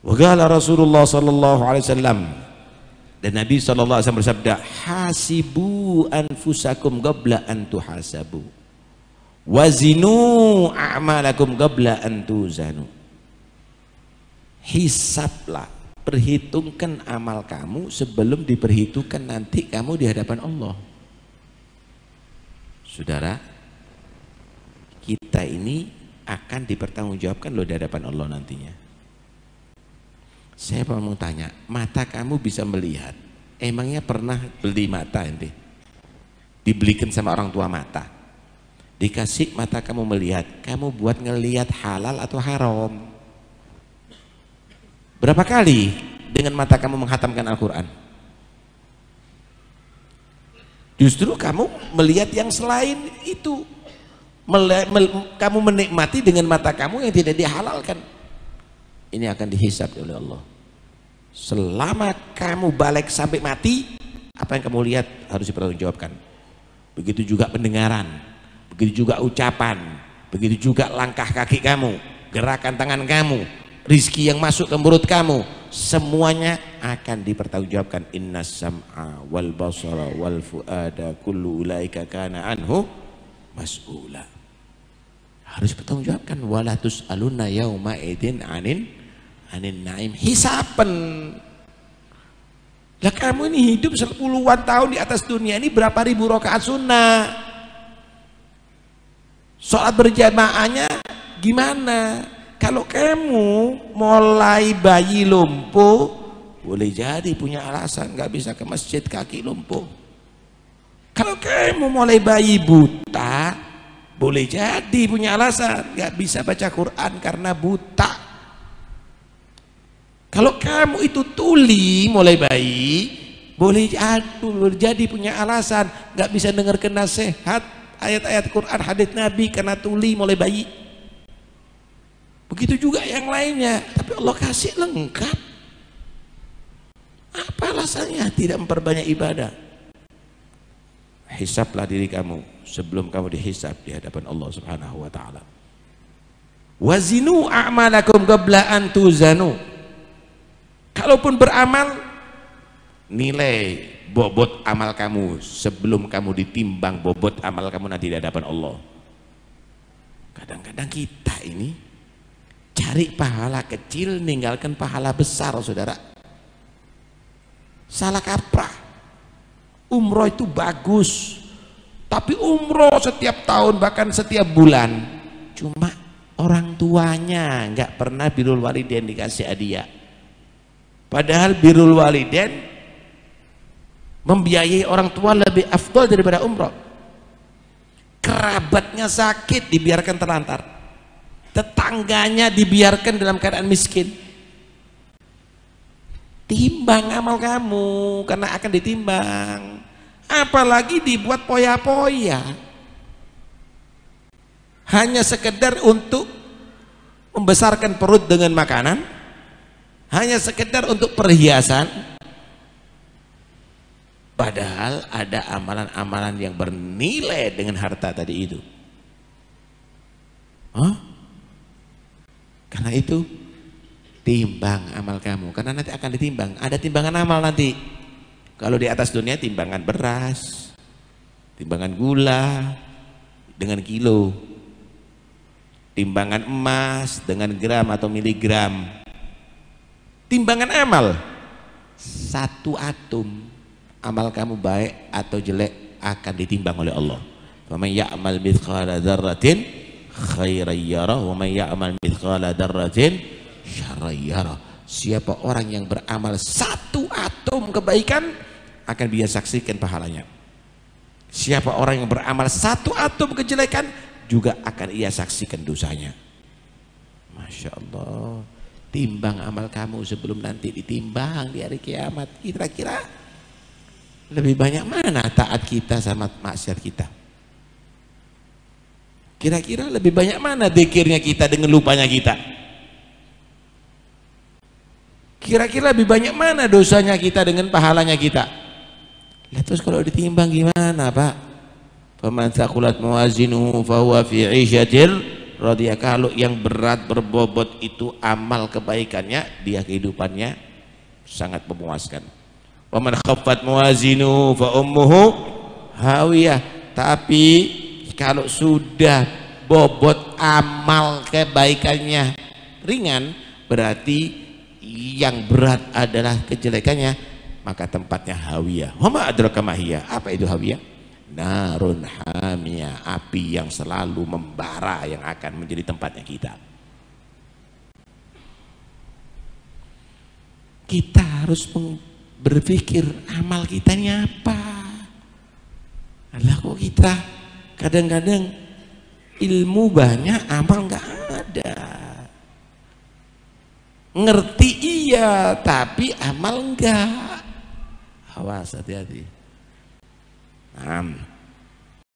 Wagala Rasulullah sallallahu alaihi wasallam dan Nabi sallallahu alaihi wasallam bersabda, "Hasibu anfusakum qabla an tuhasabu." Wazinu a'malakum qabla an tuzanu. Hisablah, perhitungkan amal kamu sebelum diperhitungkan nanti kamu di hadapan Allah. Saudara, kita ini akan dipertanggungjawabkan loh di hadapan Allah nantinya. Saya mau tanya, mata kamu bisa melihat? Emangnya pernah beli mata ente? Dibelikan sama orang tua mata. Dikasih mata kamu melihat, kamu buat ngelihat halal atau haram? Berapa kali dengan mata kamu menghatamkan Al-Quran? Justru kamu melihat yang selain itu. Kamu menikmati dengan mata kamu yang tidak dihalalkan. Ini akan dihisap oleh Allah selama kamu balik sampai mati. Apa yang kamu lihat harus dipertanggungjawabkan. Begitu juga pendengaran. Begitu juga ucapan. Begitu juga langkah kaki kamu. Gerakan tangan kamu. Rizki yang masuk ke mulut kamu. Semuanya akan dipertanggungjawabkan. Inna sam'a wal basara wal fuada kullu ulaika kana anhu mas'ula. Harus bertanggungjawabkan wala tus'aluna yauma idin anin anin naim. Hisapan lah kamu ini hidup sepuluhan tahun di atas dunia ini berapa ribu rakaat sunnah? Sholat berjamaahnya gimana? Kalau kamu mulai bayi lumpuh boleh jadi punya alasan nggak bisa ke masjid kaki lumpuh. Kalau kamu mulai bayi buta boleh jadi punya alasan nggak bisa baca Quran karena buta kalau kamu itu tuli mulai bayi, boleh aduh jadi punya alasan nggak bisa dengar nasihat ayat-ayat Quran hadits Nabi karena tuli mulai bayi. Begitu juga yang lainnya, tapi Allah kasih lengkap. Apa alasannya tidak memperbanyak ibadah? Hisaplah diri kamu sebelum kamu dihisap di hadapan Allah Subhanahu wa taala. Wazinu a'malakum qabla an tuzanu Kalaupun beramal, nilai bobot amal kamu sebelum kamu ditimbang bobot amal kamu nanti di hadapan Allah. Kadang-kadang kita ini cari pahala kecil, ninggalkan pahala besar, saudara. Salah kaprah. Umroh itu bagus, tapi umroh setiap tahun bahkan setiap bulan, cuma orang tuanya nggak pernah birul walidain dikasih hadiah Padahal birul waliden membiayai orang tua lebih afdol daripada umroh. Kerabatnya sakit dibiarkan terlantar. Tetangganya dibiarkan dalam keadaan miskin. Timbang amal kamu karena akan ditimbang. Apalagi dibuat poya-poya. Hanya sekedar untuk membesarkan perut dengan makanan hanya sekedar untuk perhiasan. Padahal ada amalan-amalan yang bernilai dengan harta tadi itu. Huh? karena itu timbang amal kamu. Karena nanti akan ditimbang. Ada timbangan amal nanti. Kalau di atas dunia timbangan beras timbangan gula dengan kilo timbangan emas dengan gram atau miligram timbangan amal. Satu atom amal kamu baik atau jelek akan ditimbang oleh Allah. Faman ya'mal mithqala dzarratin khairan yarah wa man ya'mal mithqala siapa orang yang beramal satu atom kebaikan akan dia saksikan pahalanya. Siapa orang yang beramal satu atom kejelekan juga akan ia saksikan dosanya. Masya Allah timbang amal kamu sebelum nanti ditimbang di hari kiamat. Kira-kira lebih banyak mana taat kita sama maksiat kita? Kira-kira lebih banyak mana dikirnya kita dengan lupanya kita? Kira-kira lebih banyak mana dosanya kita dengan pahalanya kita? Lihat terus kalau ditimbang gimana pak? Faman thaqulat mawazinuhu fahuwa fi 'isyatil radhiyah kalau yang berat berbobot itu amal kebaikannya dia kehidupannya sangat memuaskan. Wa man khaffat muwazinu fa ummuhu hawiyah. Tapi kalau sudah bobot amal kebaikannya ringan berarti yang berat adalah kejelekannya maka tempatnya hawiyah. Wa ma adraka apa itu hawiyah narun hamia api yang selalu membara yang akan menjadi tempatnya kita. Kita harus berpikir amal kita ini apa? Allah kok kita kadang-kadang ilmu banyak amal nggak ada? Ngerti iya tapi amal enggak awas hati-hati Um,